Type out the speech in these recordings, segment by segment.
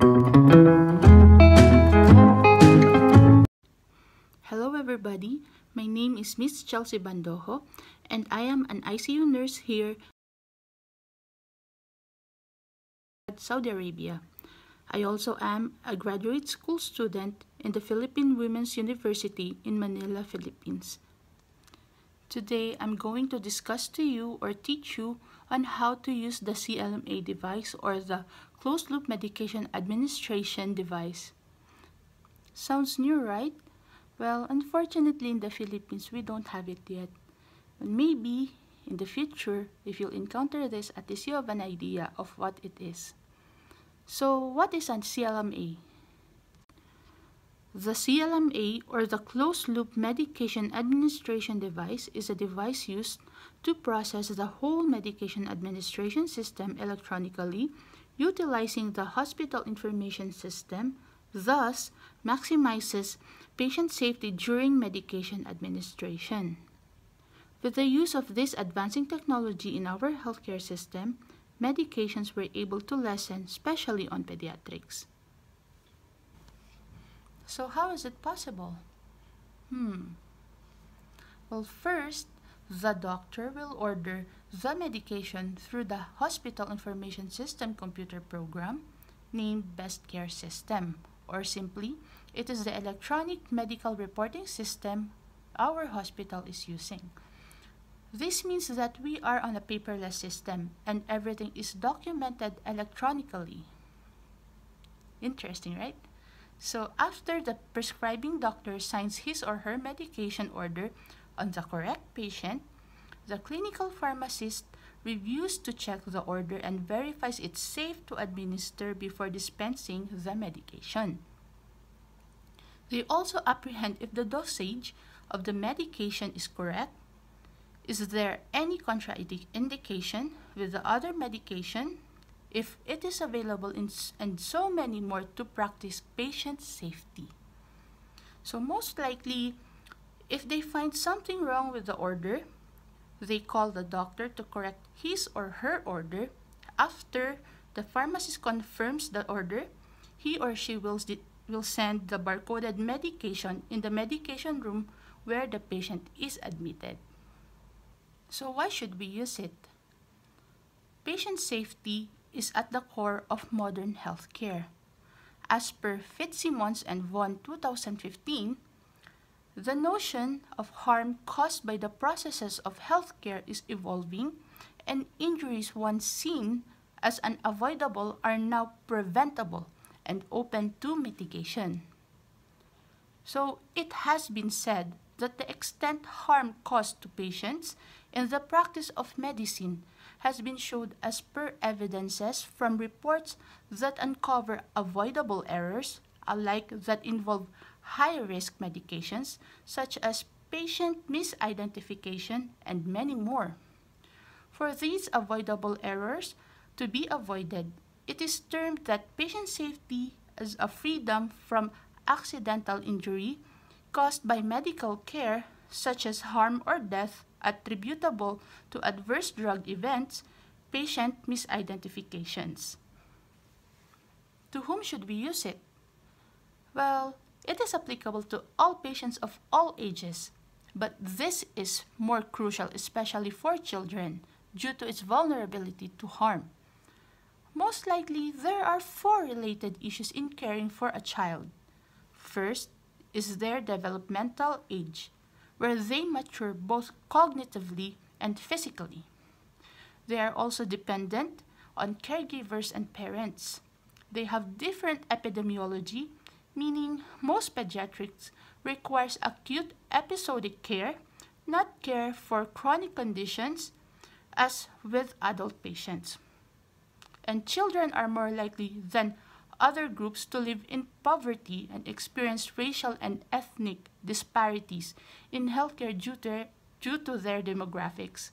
Hello everybody, my name is Miss Chelsea Bandojo and I am an ICU nurse here at Saudi Arabia. I also am a graduate school student in the Philippine Women's University in Manila, Philippines. Today, I'm going to discuss to you or teach you on how to use the CLMA device or the closed-loop medication administration device. Sounds new, right? Well, unfortunately in the Philippines, we don't have it yet. But maybe in the future, if you'll encounter this, at least you have an idea of what it is. So, what is a CLMA? The CLMA or the closed loop medication administration device is a device used to process the whole medication administration system electronically utilizing the hospital information system, thus maximizes patient safety during medication administration. With the use of this advancing technology in our healthcare system, medications were able to lessen, especially on pediatrics. So how is it possible? Hmm. Well, first, the doctor will order the medication through the Hospital Information System computer program named Best Care System, or simply, it is the electronic medical reporting system our hospital is using. This means that we are on a paperless system and everything is documented electronically. Interesting, right? So after the prescribing doctor signs his or her medication order on the correct patient, the clinical pharmacist reviews to check the order and verifies it's safe to administer before dispensing the medication. They also apprehend if the dosage of the medication is correct, is there any contraindication with the other medication, if it is available in, and so many more to practice patient safety. So most likely, if they find something wrong with the order, they call the doctor to correct his or her order. After the pharmacist confirms the order, he or she will, will send the barcoded medication in the medication room where the patient is admitted. So why should we use it? Patient safety is at the core of modern healthcare. As per Fitzsimmons and Vaughan 2015, the notion of harm caused by the processes of healthcare is evolving, and injuries once seen as unavoidable are now preventable and open to mitigation. So it has been said that the extent harm caused to patients in the practice of medicine has been showed as per evidences from reports that uncover avoidable errors, alike that involve high-risk medications such as patient misidentification and many more. For these avoidable errors to be avoided, it is termed that patient safety is a freedom from accidental injury caused by medical care such as harm or death attributable to adverse drug events, patient misidentifications. To whom should we use it? Well, it is applicable to all patients of all ages, but this is more crucial especially for children due to its vulnerability to harm. Most likely, there are four related issues in caring for a child. First is their developmental age where they mature both cognitively and physically. They are also dependent on caregivers and parents. They have different epidemiology, meaning most pediatrics requires acute episodic care, not care for chronic conditions as with adult patients. And children are more likely than other groups to live in poverty and experience racial and ethnic disparities in healthcare due to, due to their demographics.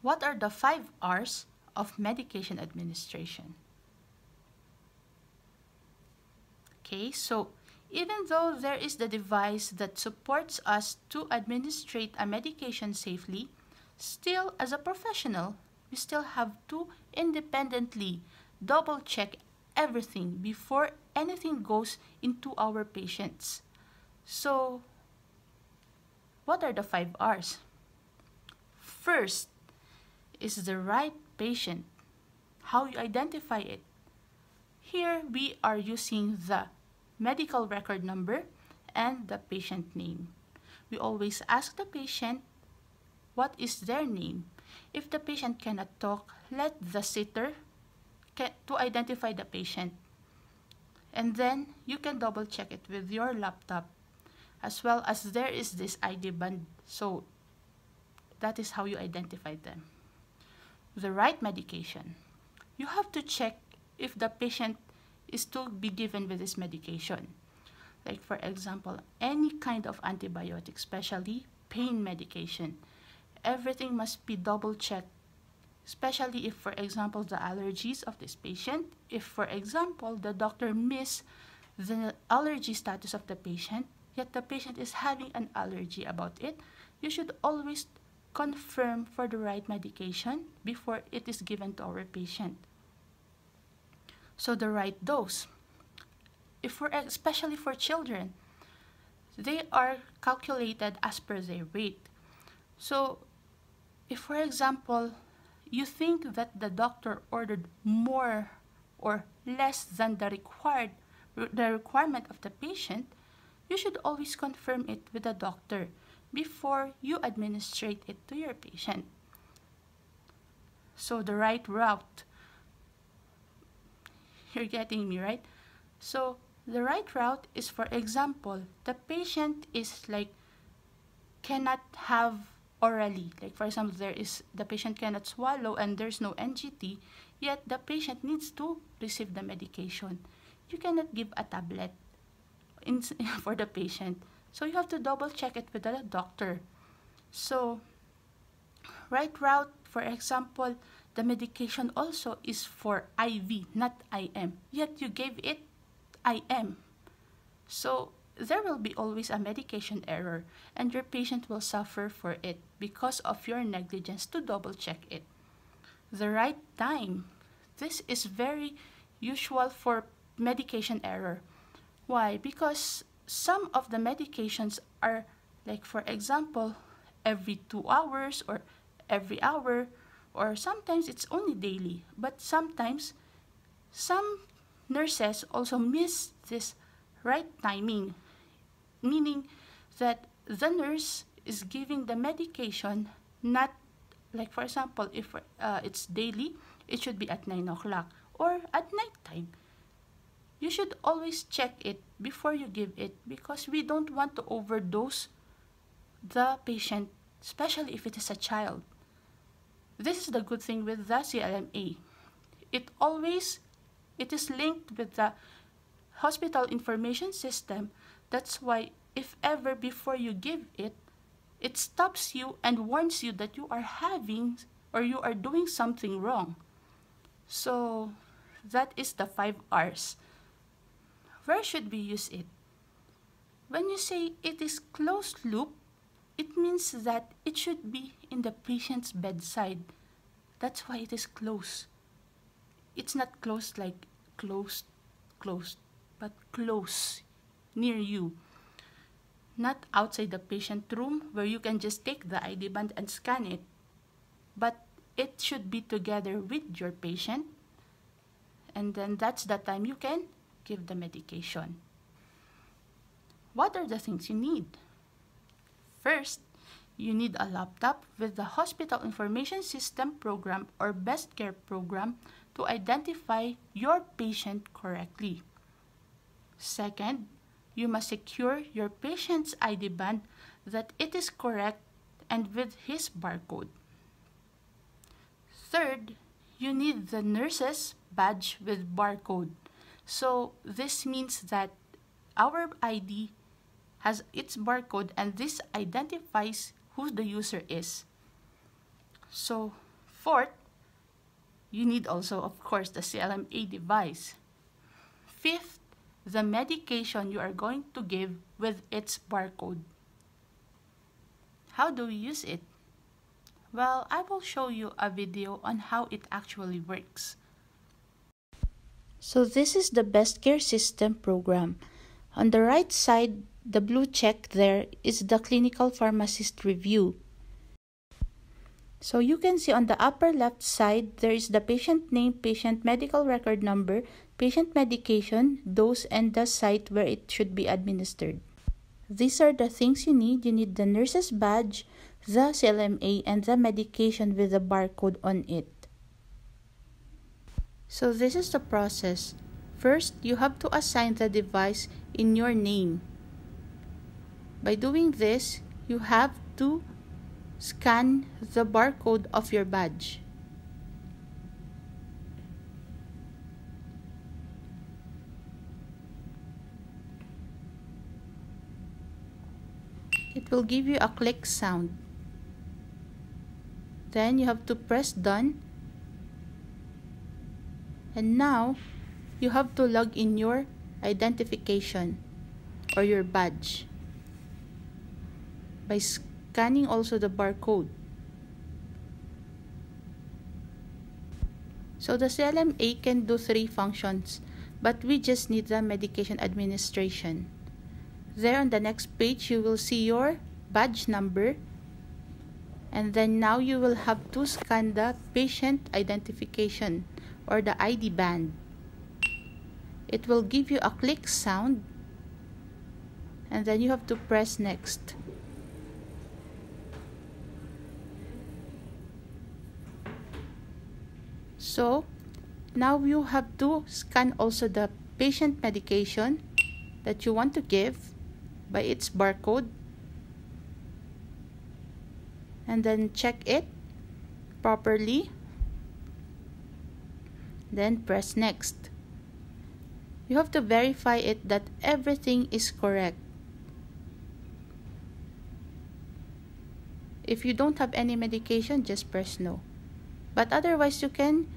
What are the five R's of medication administration? Okay, so even though there is the device that supports us to administrate a medication safely, still as a professional, we still have to independently double check everything before anything goes into our patients. So, what are the five R's? First is the right patient. How you identify it. Here we are using the medical record number and the patient name. We always ask the patient what is their name. If the patient cannot talk, let the sitter to identify the patient. And then you can double check it with your laptop as well as there is this ID band. So that is how you identify them. The right medication. You have to check if the patient is to be given with this medication. Like for example, any kind of antibiotic, especially pain medication. Everything must be double checked especially if, for example, the allergies of this patient, if, for example, the doctor miss the allergy status of the patient, yet the patient is having an allergy about it, you should always confirm for the right medication before it is given to our patient. So the right dose. If for especially for children, they are calculated as per their weight. So if for example you think that the doctor ordered more or less than the required the requirement of the patient, you should always confirm it with the doctor before you administrate it to your patient. So the right route. You're getting me, right? So the right route is, for example, the patient is like cannot have orally. Like for example, there is the patient cannot swallow and there's no NGT, yet the patient needs to receive the medication. You cannot give a tablet in, for the patient. So you have to double check it with the doctor. So right route, for example, the medication also is for IV, not IM. Yet you gave it IM. So there will be always a medication error and your patient will suffer for it because of your negligence to double check it. The right time. This is very usual for medication error. Why? Because some of the medications are like for example every two hours or every hour or sometimes it's only daily but sometimes some nurses also miss this right timing meaning that the nurse is giving the medication not like for example if uh, it's daily it should be at 9 o'clock or at night time. You should always check it before you give it because we don't want to overdose the patient especially if it is a child this is the good thing with the CLMA it always it is linked with the hospital information system that's why if ever before you give it, it stops you and warns you that you are having or you are doing something wrong. So that is the five R's. Where should we use it? When you say it is closed loop, it means that it should be in the patient's bedside. That's why it is closed. It's not closed like closed, closed, but close near you. Not outside the patient room where you can just take the ID band and scan it, but it should be together with your patient. And then that's the time you can give the medication. What are the things you need? First, you need a laptop with the Hospital Information System program or Best Care program to identify your patient correctly. Second, you must secure your patient's ID band that it is correct and with his barcode. Third, you need the nurse's badge with barcode. So this means that our ID has its barcode and this identifies who the user is. So fourth, you need also, of course, the CLMA device. Fifth, the medication you are going to give with its barcode. How do we use it? Well, I will show you a video on how it actually works. So this is the Best Care System program. On the right side, the blue check there is the clinical pharmacist review. So you can see on the upper left side, there is the patient name, patient medical record number, patient medication, dose, and the site where it should be administered. These are the things you need. You need the nurse's badge, the CLMA, and the medication with the barcode on it. So this is the process. First, you have to assign the device in your name. By doing this, you have to scan the barcode of your badge. It will give you a click sound. Then you have to press done. And now, you have to log in your identification or your badge by scanning also the barcode. So the CLMA can do three functions, but we just need the medication administration. There on the next page, you will see your badge number. And then now you will have to scan the patient identification or the ID band. It will give you a click sound and then you have to press next. So now you have to scan also the patient medication that you want to give by its barcode. And then check it properly. Then press next. You have to verify it that everything is correct. If you don't have any medication just press no. But otherwise you can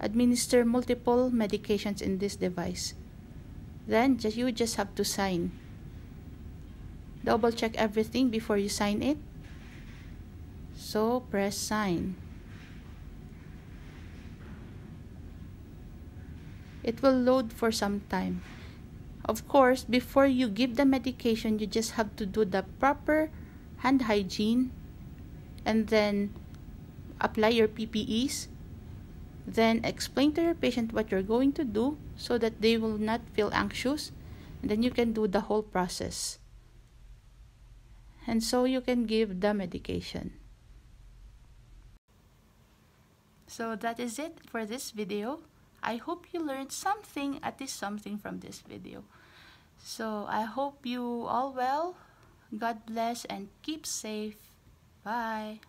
administer multiple medications in this device. Then just, you just have to sign. Double check everything before you sign it. So press sign. It will load for some time. Of course, before you give the medication, you just have to do the proper hand hygiene and then apply your PPEs then explain to your patient what you're going to do so that they will not feel anxious. And then you can do the whole process. And so you can give the medication. So that is it for this video. I hope you learned something, at least something from this video. So I hope you all well. God bless and keep safe. Bye.